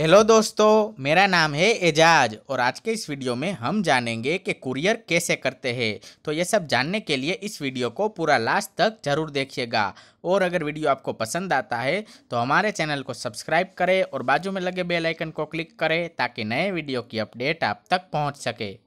Hello दोस्तों, मेरा नाम है एजाज और आज के इस वीडियो में हम जानेंगे कि कुरियर कैसे करते हैं। तो ये सब जानने के लिए इस वीडियो को पूरा लास्ट तक ज़रूर देखिएगा। और अगर वीडियो आपको पसंद आता है तो हमारे चैनल को सब्सक्राइब करें और बाजू में लगे बेल आइकन को क्लिक करें ताकि नए वीडियो की अपडेट आप तक पहुँच सके।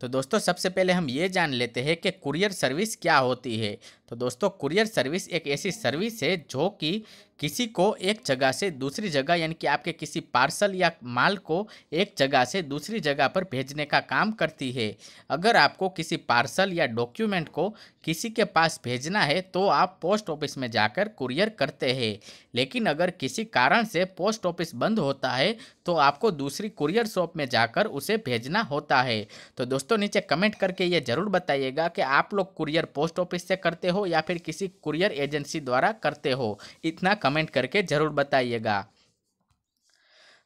तो दोस्तों, सबसे पहले हम ये जान लेते हैं कि कुरियर सर्विस क्या होती है। तो दोस्तों कुरियर सर्विस एक ऐसी सर्विस है जो कि किसी को एक जगह से दूसरी जगह, यानी कि आपके किसी पार्सल या माल को एक जगह से दूसरी जगह पर भेजने का काम करती है। अगर आपको किसी पार्सल या डॉक्यूमेंट को किसी के पास भेजना है तो आप पोस्ट ऑफ़िस में जाकर कुरियर करते हैं। लेकिन अगर किसी कारण से पोस्ट ऑफ़िस बंद होता है तो आपको दूसरी कुरियर शॉप में जाकर उसे भेजना होता है। तो दोस्तों, नीचे कमेंट करके ये ज़रूर बताइएगा कि आप लोग कुरियर पोस्ट ऑफ़िस से करते हो या फिर किसी कुरियर एजेंसी द्वारा करते हो, इतना कमेंट करके ज़रूर बताइएगा।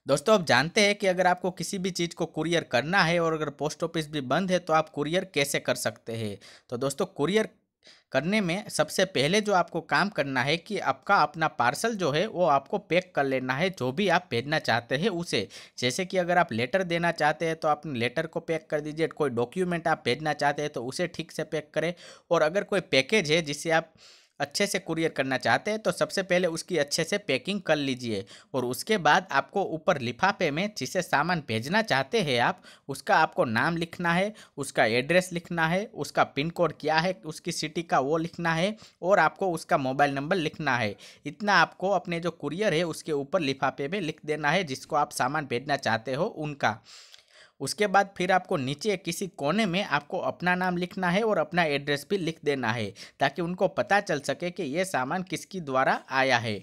दोस्तों, आप जानते हैं कि अगर आपको किसी भी चीज़ को कुरियर करना है और अगर पोस्ट ऑफ़िस भी बंद है तो आप कुरियर कैसे कर सकते हैं? तो दोस्तों, कुरियर करने में सबसे पहले जो आपको काम करना है कि आपका अपना पार्सल जो है, वो आपको पैक कर लेना है, जो भी आप भेजना चाहते हैं उसे। जैसे कि अगर आप लेटर देना चाहते हैं तो अपने लेटर को पैक कर दीजिए, कोई डॉक्यूमेंट आप भेजना चाहते हैं तो उसे ठीक से पैक करें। और अगर कोई पैकेज है, जिसे आप अच्छे से कुरियर करना चाहते हैं तो सबसे पहले उसकी अच्छे से पैकिंग कर लीजिए। और उसके बाद आपको ऊपर लिफाफे में जिसे सामान भेजना चाहते हैं आप, उसका आपको नाम लिखना है, उसका एड्रेस लिखना है, उसका पिन कोड क्या है, उसकी सिटी का वो लिखना है, और आपको उसका मोबाइल नंबर लिखना है। इतना आपको अपने जो कुरियर है, उसके ऊपर लिफाफे में लिख देना है, जिसको आप सामान भेजना चाहते हो, उनका। उसके बाद फिर आपको नीचे किसी कोने में आपको अपना नाम लिखना है और अपना एड्रेस भी लिख देना है, ताकि उनको पता चल सके कि ये सामान किसकी द्वारा आया है।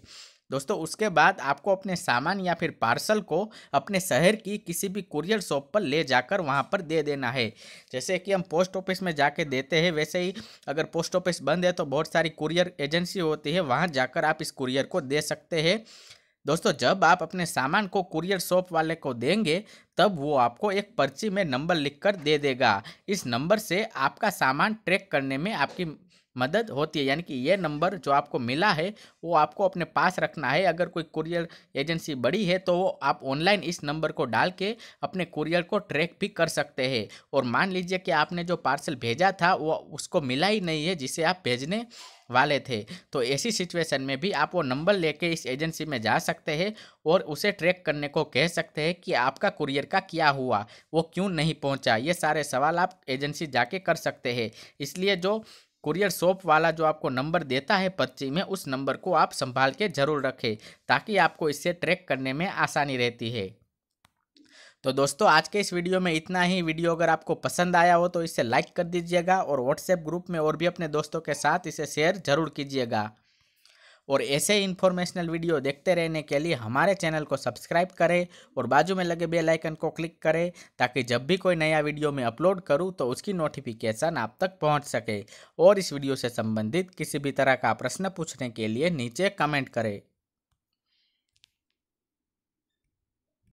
दोस्तों, उसके बाद आपको अपने सामान या फिर पार्सल को अपने शहर की किसी भी कुरियर शॉप पर ले जाकर वहाँ पर दे देना है। जैसे कि हम पोस्ट ऑफ़िस में जाके देते हैं, वैसे ही अगर पोस्ट ऑफ़िस बंद है तो बहुत सारी कुरियर एजेंसी होती है, वहाँ जाकर आप इस कुरियर को दे सकते हैं। दोस्तों, जब आप अपने सामान को कुरियर शॉप वाले को देंगे, तब वो आपको एक पर्ची में नंबर लिखकर दे देगा। इस नंबर से आपका सामान ट्रैक करने में आपकी मदद होती है, यानी कि ये नंबर जो आपको मिला है, वो आपको अपने पास रखना है। अगर कोई कुरियर एजेंसी बड़ी है तो वो आप ऑनलाइन इस नंबर को डाल के अपने कुरियर को ट्रैक भी कर सकते हैं। और मान लीजिए कि आपने जो पार्सल भेजा था, वो उसको मिला ही नहीं है जिसे आप भेजने वाले थे। तो ऐसी सिचुएशन में भी आप वो नंबर लेके इस एजेंसी में जा सकते हैं और उसे ट्रैक करने को कह सकते हैं कि आपका कुरियर का क्या हुआ, वो क्यों नहीं पहुँचा। ये सारे सवाल आप एजेंसी जाके कर सकते हैं। इसलिए जो कुरियर शॉप वाला जो आपको नंबर देता है पर्ची में, उस नंबर को आप संभाल के ज़रूर रखें, ताकि आपको इससे ट्रैक करने में आसानी रहती है। तो दोस्तों, आज के इस वीडियो में इतना ही। वीडियो अगर आपको पसंद आया हो तो इसे लाइक कर दीजिएगा और व्हाट्सएप ग्रुप में और भी अपने दोस्तों के साथ इसे शेयर ज़रूर कीजिएगा। और ऐसे इन्फॉर्मेशनल वीडियो देखते रहने के लिए हमारे चैनल को सब्सक्राइब करें और बाजू में लगे बेल आइकन को क्लिक करें ताकि जब भी कोई नया वीडियो मैं अपलोड करूँ तो उसकी नोटिफिकेशन आप तक पहुँच सके। और इस वीडियो से संबंधित किसी भी तरह का प्रश्न पूछने के लिए नीचे कमेंट करें।